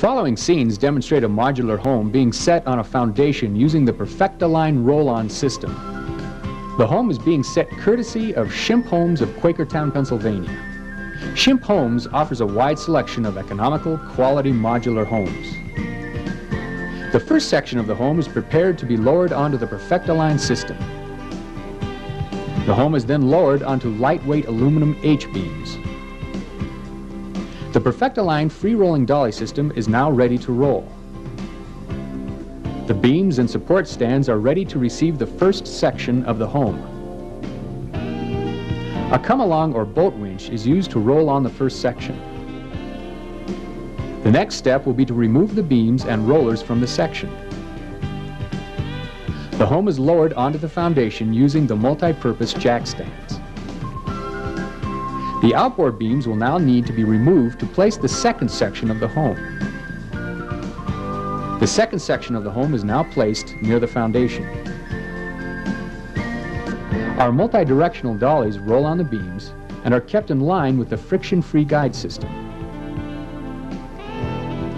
following scenes demonstrate a modular home being set on a foundation using the Perfect-A-Line roll-on system. The home is being set courtesy of Shimp Homes of Quakertown, Pennsylvania. Shimp Homes offers a wide selection of economical, quality modular homes. The first section of the home is prepared to be lowered onto the Perfect-A-Line system. The home is then lowered onto lightweight aluminum H-beams. The Perfect-A-Line free-rolling dolly system is now ready to roll. The beams and support stands are ready to receive the first section of the home. A come-along or boat winch is used to roll on the first section. The next step will be to remove the beams and rollers from the section. The home is lowered onto the foundation using the multi-purpose jack stands. The outboard beams will now need to be removed to place the second section of the home. The second section of the home is now placed near the foundation. Our multi-directional dollies roll on the beams and are kept in line with the friction-free guide system.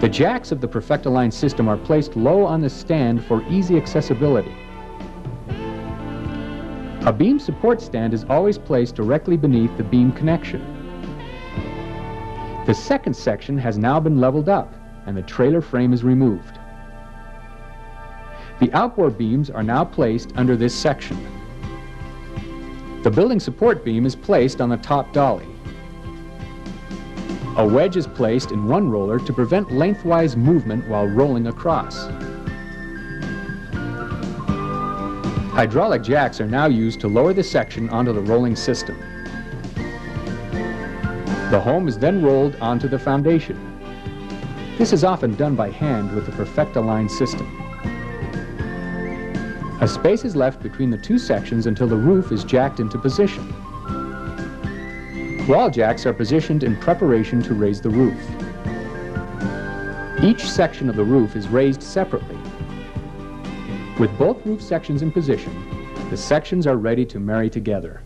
The jacks of the Perfect-A-Line system are placed low on the stand for easy accessibility. A beam support stand is always placed directly beneath the beam connection. The second section has now been leveled up and the trailer frame is removed. The outboard beams are now placed under this section. The building support beam is placed on the top dolly. A wedge is placed in one roller to prevent lengthwise movement while rolling across. Hydraulic jacks are now used to lower the section onto the rolling system. The home is then rolled onto the foundation. This is often done by hand with the Perfect-A-Line system. A space is left between the two sections until the roof is jacked into position. Wall jacks are positioned in preparation to raise the roof. Each section of the roof is raised separately. With both roof sections in position, the sections are ready to marry together.